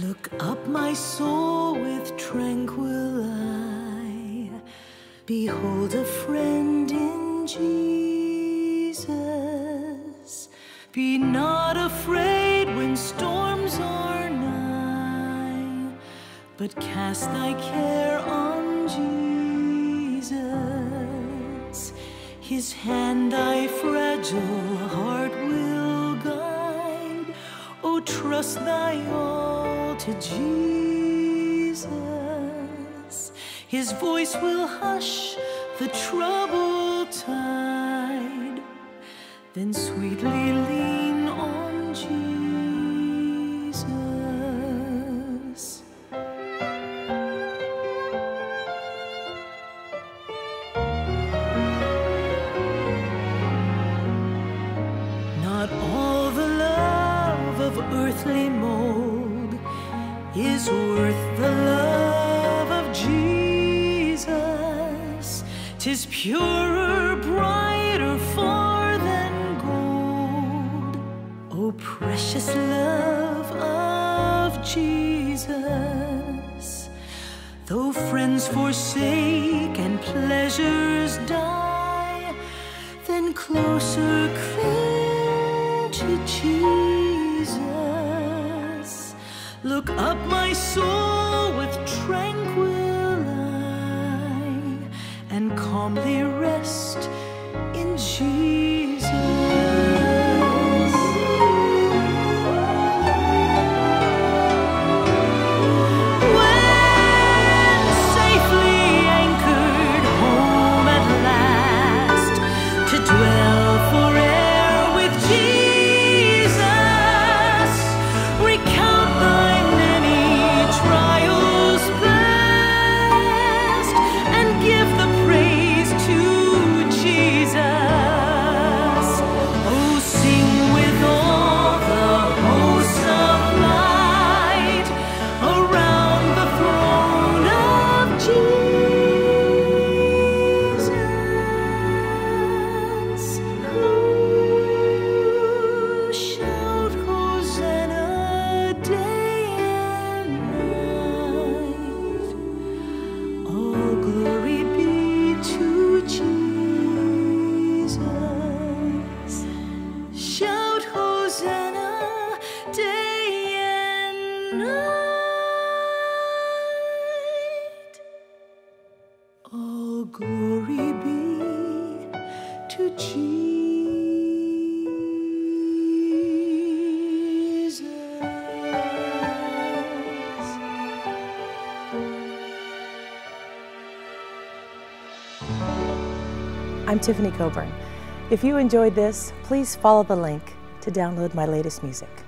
Look up, my soul, with tranquil eye. Behold a friend in Jesus. Be not afraid when storms are nigh, but cast thy care on Jesus. His hand thy fragile heart will guide. Oh, trust thy all to Jesus. His voice will hush the troubled tide. Then sweetly lean on Jesus. Not all the love of earthly mold is worth the love of Jesus. Tis purer, brighter far than gold. Oh, precious love of Jesus. Though friends forsake and pleasures die, then closer cling to Jesus. Look up, my soul, I'm Tiffany Coburn. If you enjoyed this, please follow the link to download my latest music.